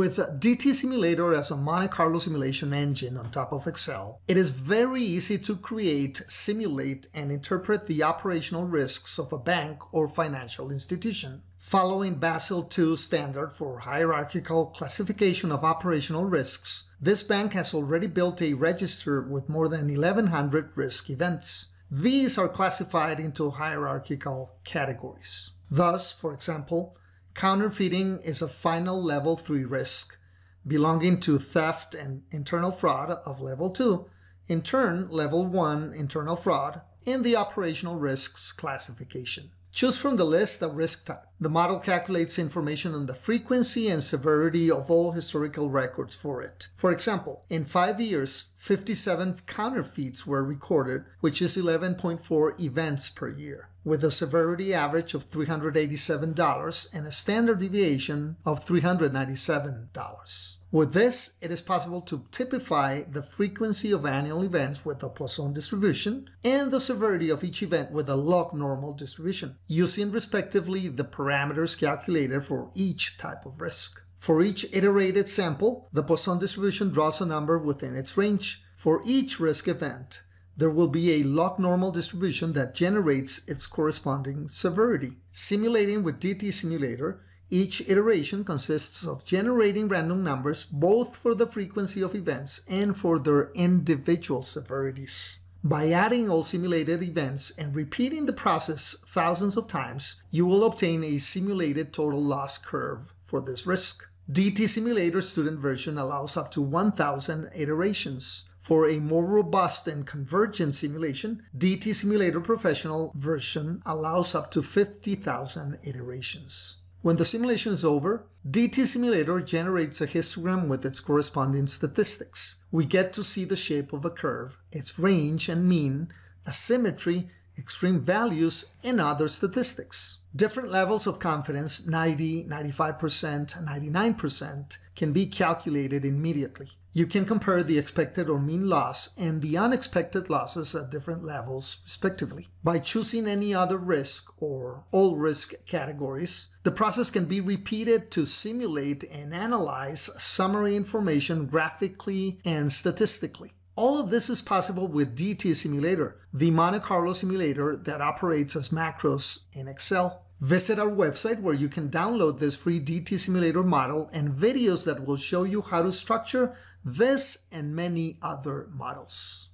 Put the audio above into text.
With DT Simulator as a Monte Carlo simulation engine on top of Excel, it is very easy to create, simulate, and interpret the operational risks of a bank or financial institution. Following Basel II standard for hierarchical classification of operational risks, this bank has already built a register with more than 1100 risk events. These are classified into hierarchical categories. Thus, for example, Counterfeiting is a final level 3 risk belonging to theft and internal fraud of level 2, in turn level 1 internal fraud in the operational risks classification. Choose from the list a risk type. The model calculates information on the frequency and severity of all historical records for it. For example, in five years, 57 counterfeits were recorded, which is 11.4 events per year with a severity average of $387 and a standard deviation of $397. With this, it is possible to typify the frequency of annual events with a Poisson distribution and the severity of each event with a log normal distribution, using respectively the parameters calculated for each type of risk. For each iterated sample, the Poisson distribution draws a number within its range. For each risk event, there will be a log normal distribution that generates its corresponding severity. Simulating with DT Simulator, each iteration consists of generating random numbers both for the frequency of events and for their individual severities. By adding all simulated events and repeating the process thousands of times, you will obtain a simulated total loss curve for this risk. DT Simulator Student version allows up to 1000 iterations. For a more robust and convergent simulation, DT Simulator Professional version allows up to 50,000 iterations. When the simulation is over, DT Simulator generates a histogram with its corresponding statistics. We get to see the shape of a curve, its range and mean, asymmetry, extreme values, and other statistics. Different levels of confidence, 90, 95%, 99%, can be calculated immediately. You can compare the expected or mean loss and the unexpected losses at different levels, respectively. By choosing any other risk or all risk categories, the process can be repeated to simulate and analyze summary information graphically and statistically. All of this is possible with DT Simulator, the Monte Carlo simulator that operates as macros in Excel. Visit our website where you can download this free DT simulator model and videos that will show you how to structure this and many other models.